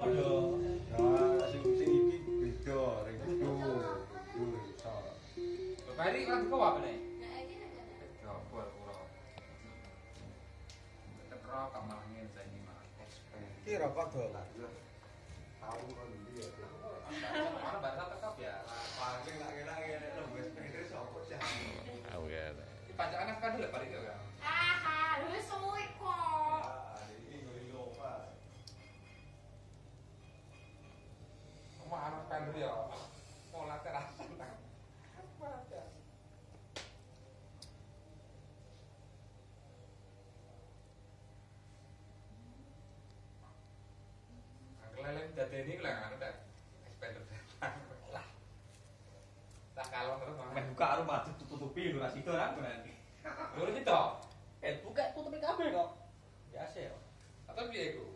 padha Ya, sing sing iki beda, ring kudu. Kudu iso. Bari kan kok apa nih? Nah. Ya, buat pura. Tekro kamar angin saya ini mah. Iki rokok dolan. Tahu kan iki ya. Mana bahasa tekap ya? Paling lak kira ngene lho wis pikir sapa sih. Oh ya. Ini pacaran kan dulu bari itu kan. Ah, Anak kan ya. Mau latih rasa nang. Kelelen dadi ini lah anu tak. Expander lah. Tak kalong terus Men buka rumah tutup-tutupi lho ra sido ra berarti. Lho gitu. Eh buka tutupi kabeh kok. Biasa ya. Atau piye iku?